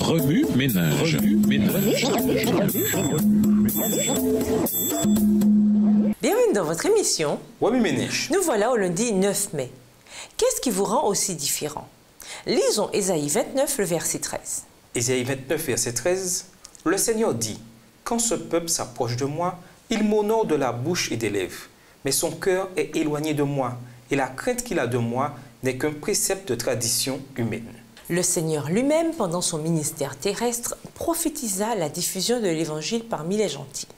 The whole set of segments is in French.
Remue ménage. ménage. Bienvenue dans votre émission. Remue ménage. Nous voilà au lundi 9 mai. Qu'est-ce qui vous rend aussi différent? Lisons Ésaïe 29, le verset 13. Ésaïe 29, verset 13. Le Seigneur dit Quand ce peuple s'approche de moi, il m'honore de la bouche et des lèvres, mais son cœur est éloigné de moi, et la crainte qu'il a de moi n'est qu'un précepte de tradition humaine. Le Seigneur lui-même, pendant son ministère terrestre, prophétisa la diffusion de l'Évangile parmi les gentils.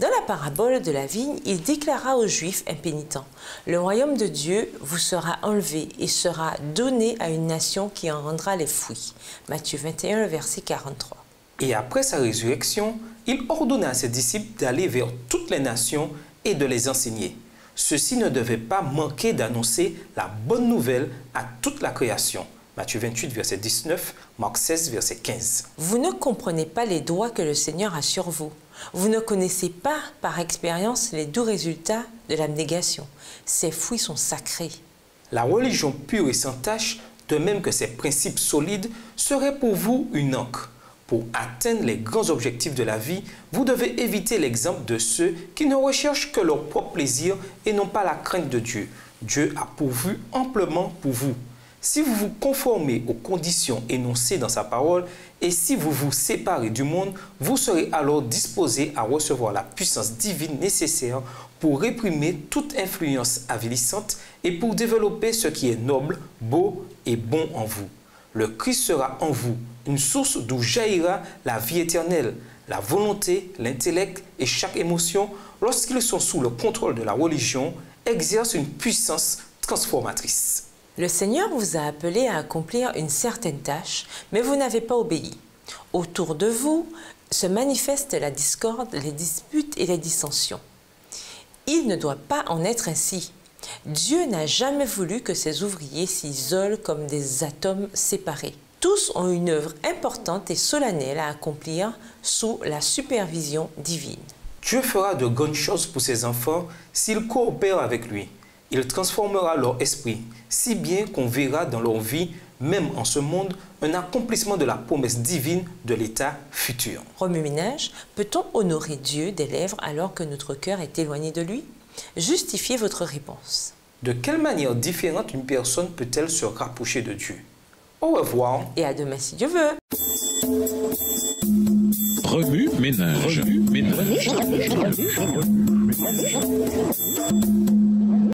Dans la parabole de la vigne, il déclara aux Juifs impénitents, Le royaume de Dieu vous sera enlevé et sera donné à une nation qui en rendra les fruits. Matthieu 21, verset 43. Et après sa résurrection, il ordonna à ses disciples d'aller vers toutes les nations et de les enseigner. Ceux-ci ne devaient pas manquer d'annoncer la bonne nouvelle à toute la création. Matthieu 28, verset 19, Marc 16, verset 15. Vous ne comprenez pas les droits que le Seigneur a sur vous. Vous ne connaissez pas par expérience les doux résultats de l'abnégation. Ces fruits sont sacrés. La religion pure et sans tache, de même que ses principes solides, serait pour vous une encre. Pour atteindre les grands objectifs de la vie, vous devez éviter l'exemple de ceux qui ne recherchent que leur propre plaisir et non pas la crainte de Dieu. Dieu a pourvu amplement pour vous. Si vous vous conformez aux conditions énoncées dans sa parole et si vous vous séparez du monde, vous serez alors disposé à recevoir la puissance divine nécessaire pour réprimer toute influence avilissante et pour développer ce qui est noble, beau et bon en vous. Le Christ sera en vous, une source d'où jaillira la vie éternelle. La volonté, l'intellect et chaque émotion, lorsqu'ils sont sous le contrôle de la religion, exercent une puissance transformatrice. Le Seigneur vous a appelé à accomplir une certaine tâche, mais vous n'avez pas obéi. Autour de vous se manifestent la discorde, les disputes et les dissensions. Il ne doit pas en être ainsi. Dieu n'a jamais voulu que ses ouvriers s'isolent comme des atomes séparés. Tous ont une œuvre importante et solennelle à accomplir sous la supervision divine. Dieu fera de grandes choses pour ses enfants s'ils coopèrent avec lui. Il transformera leur esprit, si bien qu'on verra dans leur vie, même en ce monde, un accomplissement de la promesse divine de l'état futur. Remue-ménage, peut-on honorer Dieu des lèvres alors que notre cœur est éloigné de lui? Justifiez votre réponse. De quelle manière différente une personne peut-elle se rapprocher de Dieu? Au revoir. Et à demain si Dieu veut. Remue ménage. Remue ménage.